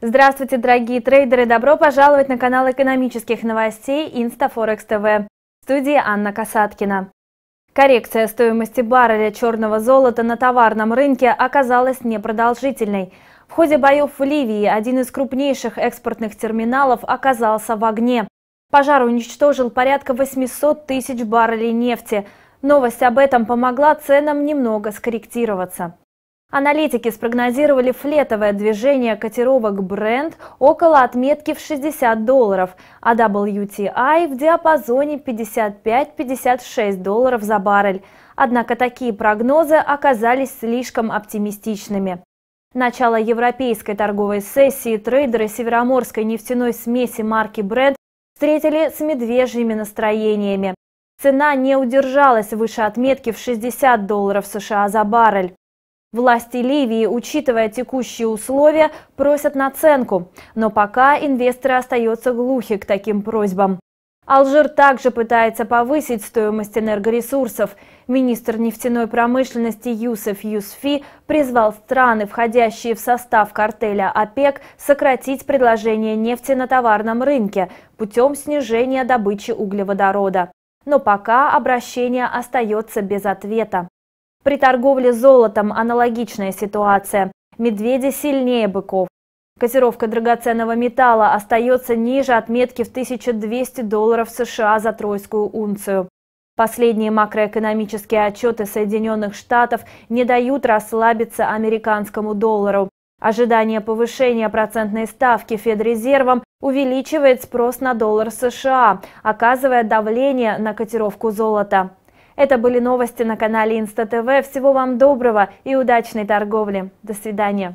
Здравствуйте, дорогие трейдеры! Добро пожаловать на канал экономических новостей InstaForex TV. В студии Анна Касаткина. Коррекция стоимости барреля черного золота на товарном рынке оказалась непродолжительной. В ходе боев в Ливии один из крупнейших экспортных терминалов оказался в огне. Пожар уничтожил порядка 800 тысяч баррелей нефти. Новость об этом помогла ценам немного скорректироваться. Аналитики спрогнозировали флетовое движение котировок Brent около отметки в 60 долларов, а WTI в диапазоне 55-56 долларов за баррель. Однако такие прогнозы оказались слишком оптимистичными. Начало европейской торговой сессии трейдеры североморской нефтяной смеси марки Brent встретили с медвежьими настроениями. Цена не удержалась выше отметки в 60 долларов США за баррель. Власти Ливии, учитывая текущие условия, просят наценку, но пока инвесторы остаются глухи к таким просьбам. Алжир также пытается повысить стоимость энергоресурсов. Министр нефтяной промышленности Юсеф Юсфи призвал страны, входящие в состав картеля ОПЕК, сократить предложение нефти на товарном рынке путем снижения добычи углеводорода. Но пока обращение остается без ответа. При торговле золотом аналогичная ситуация. Медведи сильнее быков. Котировка драгоценного металла остается ниже отметки в 1200 долларов США за тройскую унцию. Последние макроэкономические отчеты Соединенных Штатов не дают расслабиться американскому доллару. Ожидание повышения процентной ставки Федрезервом увеличивает спрос на доллар США, оказывая давление на котировку золота. Это были новости на канале Инста ТВ. Всего вам доброго и удачной торговли. До свидания.